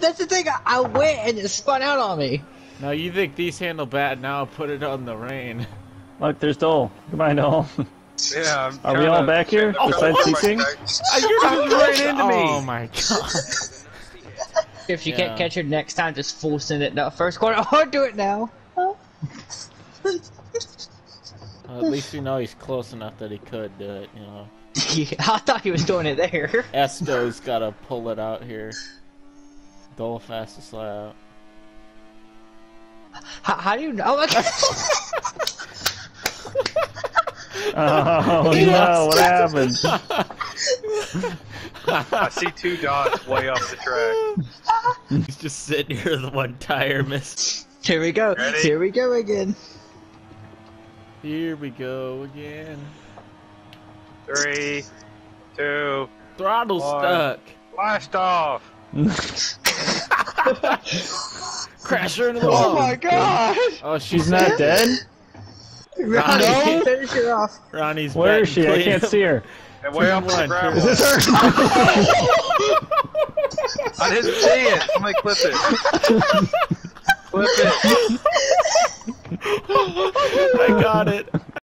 That's the thing. I, I went and it spun out on me. Now you think these handle bad? Now put it on the rain. Look, there's Dole. Goodbye, Dole. Yeah. I'm Are we all back here? Besides teaching? You're not right into me. Oh my god. If you Yeah. can't catch it next time, just full send it in the first quarter. Or do it now. Well, at least we know he's close enough that he could do it, you know. I thought he was doing it there. Esto's gotta pull it out here. Dole fastest out. How, how do you know? Like, Oh, oh no, what happened? I see two dots way off the track. He's just sitting here with one tire missing. here we go. Ready? Here we go again. Here we go again. Three, two, throttle One. stuck. blast off. Crash her into the Oh my god! Oh, she's She's not dead? Ronnie, No. finish it off. Ronnie's Where is batting she? I can't see her. And way off the ground. Is this her? I didn't see it. Somebody clip it. clip it. I got it.